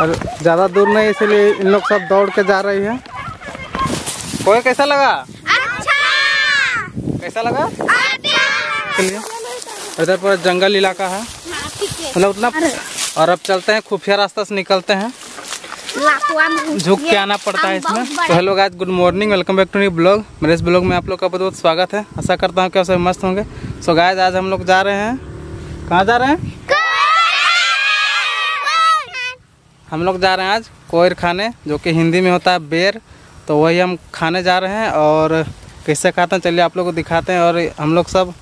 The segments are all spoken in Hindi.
और ज़्यादा दूर नहीं इसलिए इन लोग सब दौड़ के जा रही है। कोई कैसा लगा? अच्छा। कैसा लगा? चलिए इधर पर जंगल इलाका है। मतलब उतना और अब चलते हैं खुफिया रास्ता से निकलते हैं। झुक के आना पड़ता है इसमें। तो hello guys good morning welcome back to new blog मेरे इस ब्लॉग में आप लोग का बहुत बहुत स्वागत है। आशा करता हूँ कि आप सब मस्त होंगे। सो गाइस आज हम लोग जा रहे हैं। कहाँ जा रहे हैं? हम लोग जा रहे हैं आज कोयर खाने जो कि हिंदी में होता है बेर। तो वही हम खाने जा रहे हैं और कैसे खाते हैं चलिए आप लोग को दिखाते हैं। और हम लोग सब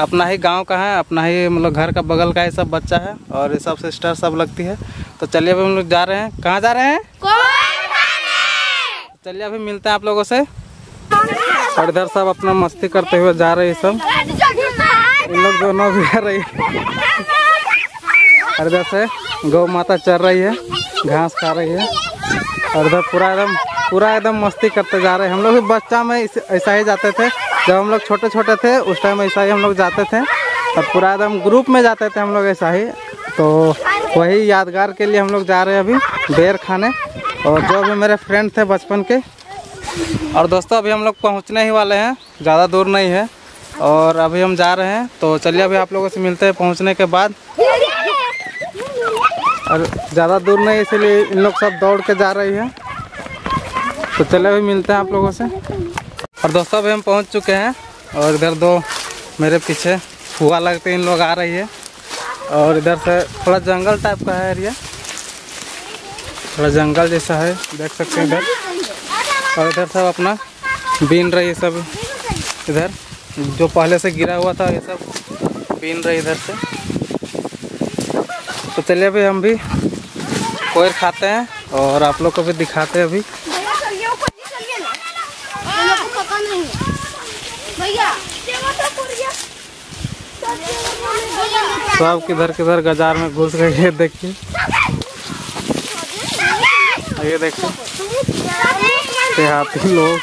अपना ही गाँव का है अपना ही मतलब घर का बगल का ही सब बच्चा है और ये सब सिस्टर सब लगती है। तो चलिए अभी हम लोग जा रहे हैं। कहाँ जा रहे हैं? चलिए अभी मिलते हैं आप लोगों से। और इधर सब अपना मस्ती करते हुए जा रहे हैं सब। इन लोग दोनों भी आ रही है और इधर से गौ माता चल रही है, घास खा रही है। और इधर पूरा एकदम पूरा एकदम मस्ती करते जा रहे हैं। हम लोग भी बच्चा में ऐसा ही जाते थे। जब हम लोग छोटे छोटे थे, उस टाइम ऐसा ही हम लोग जाते थे। और पूरा एकदम ग्रुप में जाते थे हम लोग ऐसा ही। तो वही यादगार के लिए हम लोग जा रहे हैं अभी बेर खाने। और जो भी मेरे फ्रेंड थे बचपन के, और दोस्तों अभी हम लोग पहुँचने ही वाले हैं। ज़्यादा दूर नहीं है। और अभी हम जा रहे हैं। तो चलिए अभी आप लोगों से मिलते हैं पहुँचने के बाद। और ज़्यादा दूर नहीं, इसलिए इन लोग सब दौड़ के जा रही है। तो चले अभी मिलते हैं आप लोगों से। और दोस्तों, अभी हम पहुँच चुके हैं और इधर दो मेरे पीछे फुआ लगते इन लोग आ रही है। और इधर से थोड़ा जंगल टाइप का है एरिया। थोड़ा जंगल जैसा है, देख सकते हैं इधर। और इधर सब अपना बीन रही है सब। इधर जो पहले से गिरा हुआ था, ये सब बीन रही इधर से। तो चलिए अभी हम भी कोयर खाते हैं और आप लोग को भी दिखाते हैं अभी। सब किधर किधर गजार में घुस गए ये देखिए। ये देखिए। देहाती लोग।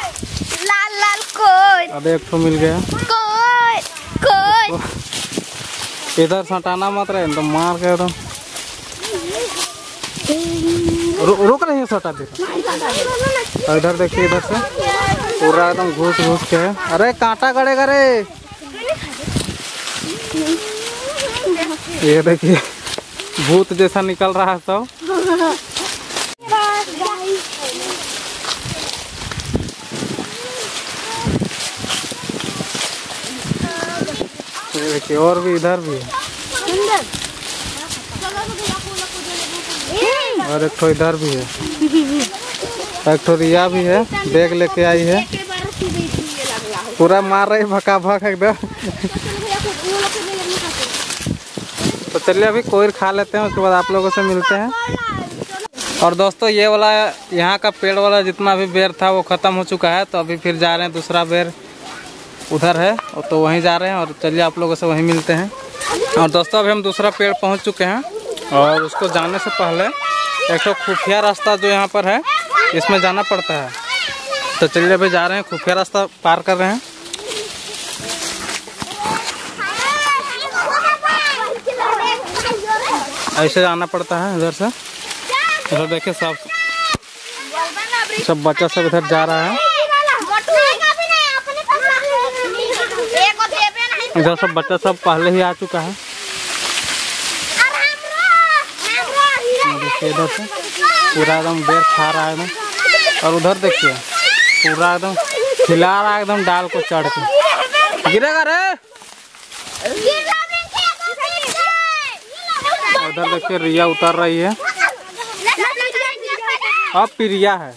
लाल लाल कोई अब एक ठो मिल गया। कोई कोई इधर सटाना मत रहे तो मार के एकदम। रु, रुक रही है सटा इधर देखिए इधर से। पूरा एकदम घुस घुस के। अरे कांटा गड़ेगा रे। ये देखिए भूत जैसा निकल रहा है सब। देखिए और भी इधर भी। है और एक ठो इधर भी है। एक ठो रिया भी है, बैग लेके आई है। पूरा मार रही भका भक एकदम। तो चलिए अभी कोयर खा लेते हैं, उसके बाद आप लोगों से मिलते हैं। और दोस्तों, ये वाला यहाँ का पेड़ वाला जितना भी बेर था, वो ख़त्म हो चुका है। तो अभी फिर जा रहे हैं, दूसरा बेर उधर है। तो वहीं जा रहे हैं, और चलिए आप लोगों से वहीं मिलते हैं। और दोस्तों, अभी हम दूसरा पेड़ पहुँच चुके हैं। और उसको जाने से पहले एक तो खुफिया रास्ता जो यहाँ पर है, इसमें जाना पड़ता है। तो चलिए अभी जा रहे हैं, खुफिया रास्ता पार कर रहे हैं। ऐसे जाना पड़ता है इधर से। इधर देखिए सब सब बच्चा सब इधर जा रहा है। इधर सब बच्चा सब पहले ही आ चुका है देखिए इधर से। पूरा एकदम बेर खा रहा है एकदम। और उधर देखिए पूरा एकदम खिला रहा है एकदम डाल को चढ़ के। गिरेगा रे। उधर देखिए रिया उतर रही है। अब प्रिया है।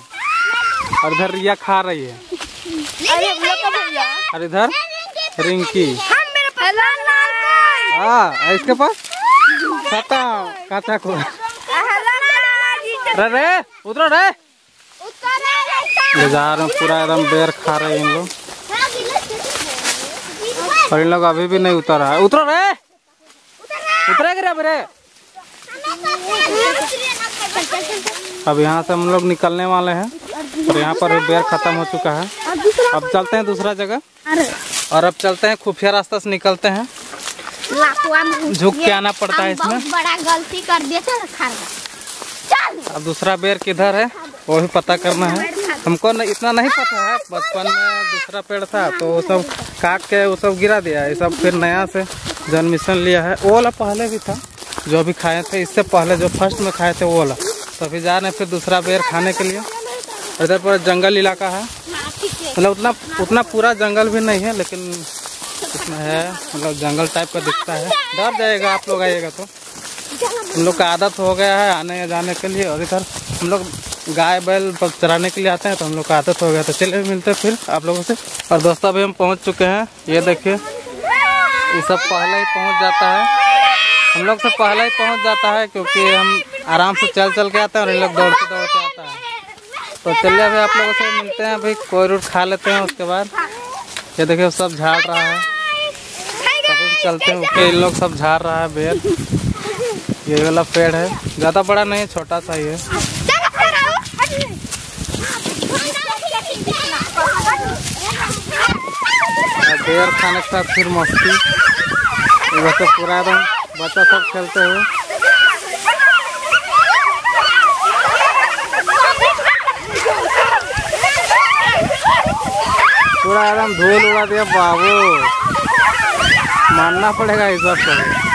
और इधर रिया खा रही है। और इधर रिंकी। हाँ। इसके पास? खाता काचा को। रे रे उतरो रे। ले जा रहे हैं पूरा एकदम बेर खा रहे हैं इन लोग। और इन लोग अभी भी नहीं उतर रहा। है उतरो रे। उतरेगा रे अभी रे? अब यहाँ से हम लोग निकलने वाले हैं। और यहाँ पर भी बेर खत्म हो चुका है। अब चलते हैं दूसरा जगह। और अब चलते हैं खुफिया रास्ता से निकलते हैं। झुक के आना पड़ता है इसमें। बड़ा गलती कर दिया था। अब दूसरा बेर किधर है? वो भी पता करना है। हमको न, इतना नहीं पता है। बचपन में दूसरा पेड़ था तो वो सब काट के वो सब गिरा दिया। ये सब फिर नया से जन्मिशन लिया है। वो वाला पहले भी था जो अभी खाए थे इससे पहले जो फ़र्स्ट में खाए थे वो वाला। तो अभी जा रहे हैं फिर दूसरा बेर खाने के लिए। इधर पूरा जंगल इलाका है। मतलब उतना उतना पूरा जंगल भी नहीं है लेकिन इसमें है मतलब जंगल टाइप का दिखता है। डर जाएगा आप लोग आइएगा तो। हम लोग का आदत हो गया है आने जाने के लिए और इधर हम लोग गाय बैल सब चराने के लिए आते हैं तो हम लोग का आदत हो गया तो चलिए मिलते हैं फिर आप लोगों से। और दोस्तों अभी हम पहुँच चुके हैं, ये देखिए। ये सब पहले ही पहुँच जाता है। हम लोग से पहले ही पहुँच जाता है क्योंकि हम आराम से चल चल के आते हैं और इन लोग दौड़ते दौड़ते आता है। तो चलिए अभी आप लोगों से मिलते हैं, अभी कोई रूट खा लेते हैं उसके बाद। ये देखिए सब झाड़ रहा है। चलते हैं इन लोग सब झाड़ रहा है बेर ये वाला पेड़ है। ज़्यादा बड़ा नहीं, छोटा सा ही है। बेर खाने के साथ फिर मस्ती। वैसे पूरा एकदम, बच्चा सब खेलते हुए। पूरा एकदम धूल उड़ा दिया बाबू। मानना पड़ेगा इस बात को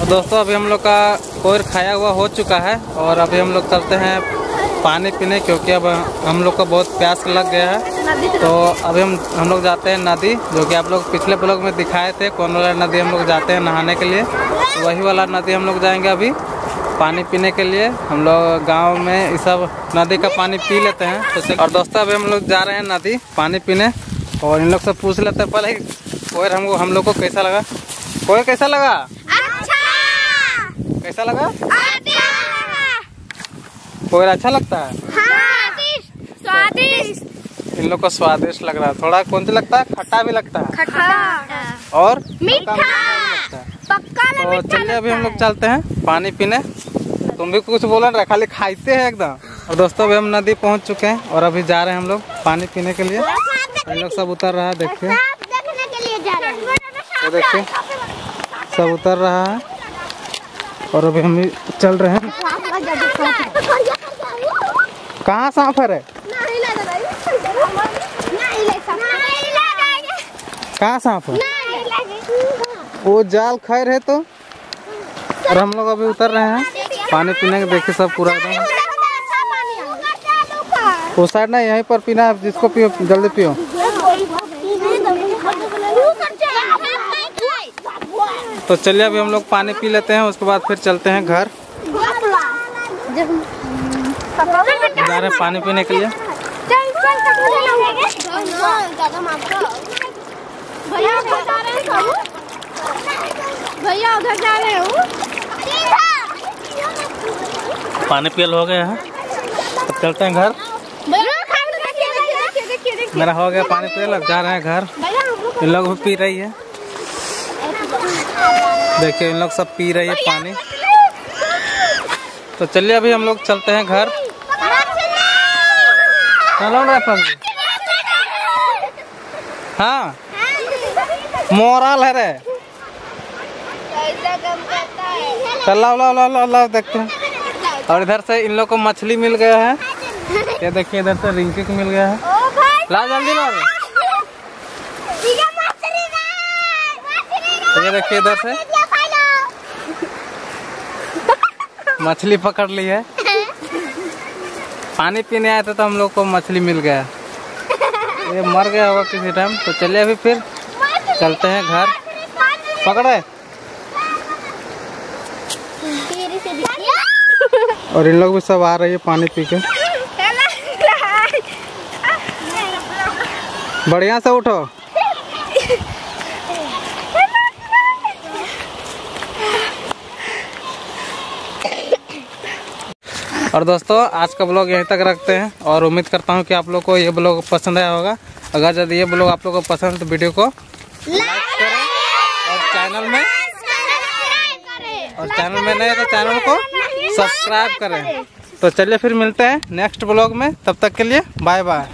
और दोस्तों, अभी हम लोग का कोयर खाया हुआ हो चुका है और अभी हम लोग चलते हैं पानी पीने क्योंकि अब हम लोग को बहुत प्यास लग गया है। तो अभी हम हम लोग जाते हैं नदी, जो कि आप लोग पिछले ब्लॉग में दिखाए थे कौन वाला नदी हम लोग जाते हैं नहाने के लिए। तो वही वाला नदी हम लोग जाएँगे अभी, पानी पीने के लिए। हम लोग गाँव में इस सब नदी का पानी पी लेते हैं। तो और दोस्तों, अभी हम लोग जा रहे हैं नदी, पानी पीने। और इन लोग से पूछ लेते हैं, पहले कोयर हमको हम लोग को कैसा लगा? कोयर कैसा लगा? अच्छा। कैसा लगा? अच्छा कोयर अच्छा लगता है? स्वादिष्ट। इन लोग को स्वादिष्ट लग रहा है। थोड़ा कौन सा लगता है? खट्टा भी लगता है। खट्टा। और? मीठा। लगता है। पक्का तो चलिए अभी हम लोग चलते हैं पानी पीने। तुम भी कुछ बोल रहे खाली खाते हैं एकदम। और दोस्तों अभी हम नदी पहुँच चुके हैं और अभी जा रहे हैं हम लोग पानी पीने के लिए। हम लोग सब उतर रहा है देखिए सांप देखने के लिए जा रहे ये देखिए सब उतर रहा है और अभी हम भी चल रहे हैं। कहाँ सांप है? कहाँ सांप है वो जाल खैर है तो? और हम लोग अभी उतर रहे हैं। पानी पीने के देखिए सब पूरा एकदम। वो साइड ना यहीं पर पीना है जिसको पियो जल्दी पियो। तो चलिए अभी हम लोग पानी पी लेते हैं उसके बाद फिर चलते हैं घर। जा रहे हैं पानी पीने के लिए। भैया उधर जा रहे हैं? भैया उधर जा रहे हो पानी पियल हो गया है। अब चलते हैं घर। मेरा हो गया पानी पियल अब जा रहे हैं घर। इन लोग भी पी रही है। देखिए इन लोग सब पी रही है पानी। तो चलिए अभी हम लोग चलते हैं घर। चलो पगली। हाँ। मोरल है रे। चल लाओ लाओ लाओ लाओ देखते हैं। और इधर से इन लोग को मछली मिल गया है। ये देखिए इधर से रिंकी को मिल गया है। ला जल्दी लाओ रे। तो ये देखिए इधर से। मछली पकड़ ली है। पानी पीने आए थे तो हम लोग को मछली मिल गया। ये मर गया होगा किसी टाइम तो चलिए अभी फिर चलते हैं घर। पकड़े। और इन लोग भी सब आ रही है पानी पी के। बढ़िया से उठो। और दोस्तों आज का ब्लॉग यहीं तक रखते हैं और उम्मीद करता हूँ कि आप लोग को ये ब्लॉग पसंद आया होगा। अगर जब ये ब्लॉग आप लोग को पसंद है तो वीडियो को लाइक करें और चैनल में और चैनल में नहीं तो चैनल को सब्सक्राइब करें। तो चलिए फिर मिलते हैं नेक्स्ट ब्लॉग में। तब तक के लिए बाय बाय